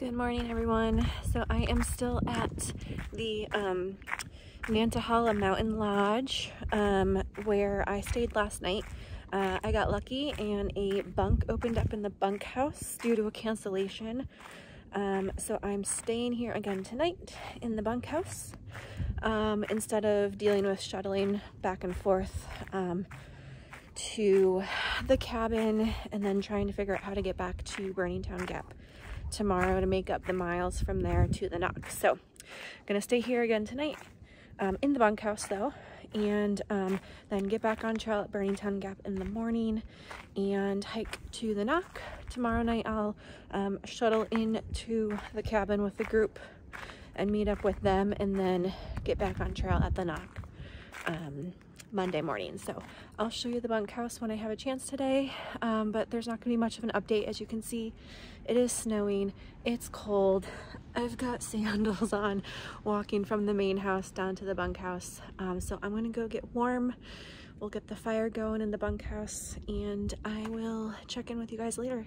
Good morning, everyone. So I am still at the um, Nantahala Mountain Lodge um, where I stayed last night. Uh, I got lucky and a bunk opened up in the bunkhouse due to a cancellation. Um, so I'm staying here again tonight in the bunkhouse um, instead of dealing with shuttling back and forth um, to the cabin and then trying to figure out how to get back to Burningtown Gap tomorrow to make up the miles from there to the NOC. So I'm gonna stay here again tonight um, in the bunkhouse though and um, then get back on trail at Burningtown Gap in the morning and hike to the NOC. Tomorrow night I'll um, shuttle into the cabin with the group and meet up with them and then get back on trail at the NOC. Monday morning. So I'll show you the bunkhouse when I have a chance today, um, but there's not gonna be much of an update. As you can see, it is snowing, it's cold. I've got sandals on walking from the main house down to the bunkhouse. Um, so I'm gonna go get warm. We'll get the fire going in the bunkhouse and I will check in with you guys later.